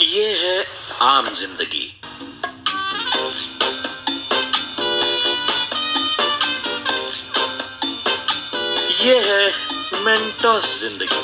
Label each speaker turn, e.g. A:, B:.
A: ये है आम ज़िंदगी। ये है मेंटोस ज़िंदगी।